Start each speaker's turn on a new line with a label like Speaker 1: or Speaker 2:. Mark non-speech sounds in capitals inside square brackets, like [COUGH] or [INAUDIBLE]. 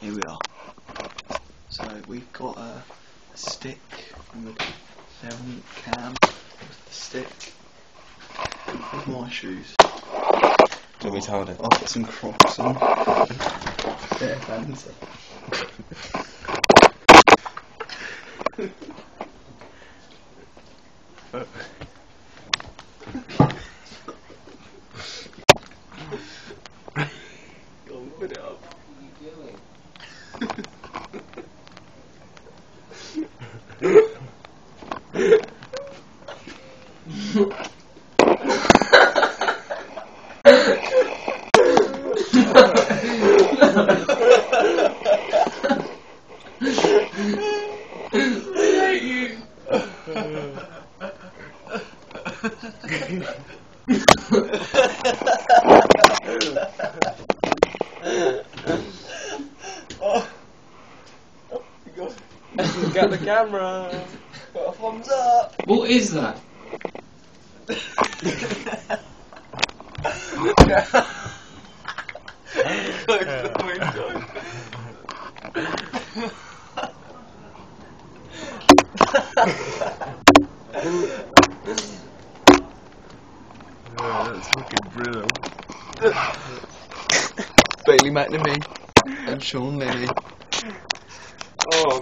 Speaker 1: Here we are. So we've got a, a stick and the film cam with the stick. With my shoes.
Speaker 2: Do we told it?
Speaker 1: I've got some Crocs on. Yeah, fancy. Go put it up. oh. [LAUGHS]
Speaker 2: Got the camera.
Speaker 1: Got a thumbs up.
Speaker 3: What is that?
Speaker 1: Close the window.
Speaker 2: Yeah, that's fucking brilliant.
Speaker 1: Bayley McNamee and Shaun Lilly.
Speaker 2: Oh